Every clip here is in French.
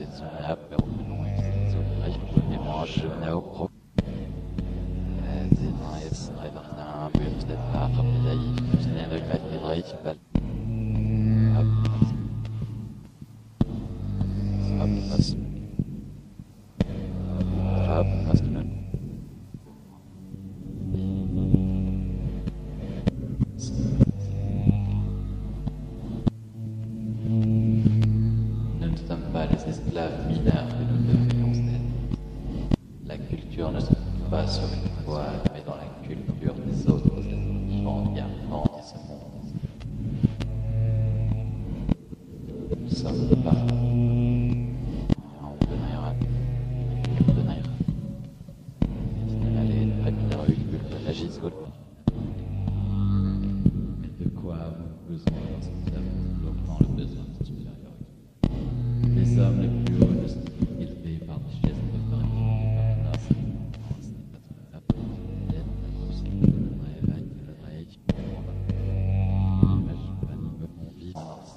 it's happened on Wednesday, so vielleicht wird die Marsch pas sur une toile, mais dans la culture des autres esclaves qui inventent ce monde. Nous sommes. On donnera. On donnera. Allez,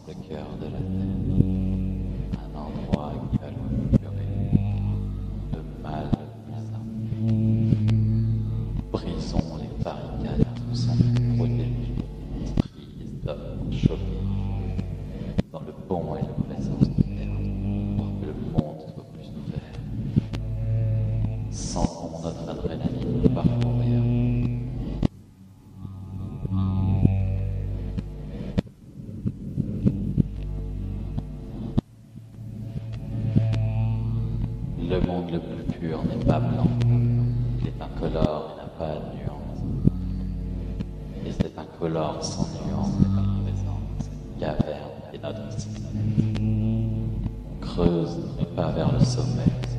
Le cœur de la terre, un endroit curer le mal simple. Brisons les barricades qui sont protégées, l'esprit des Le monde le plus pur n'est pas blanc. Il est incolore et n'a pas de nuance. Et cet incolore sans nuance n'est présent caverne est notre système. Creuse, mais pas vers le sommet.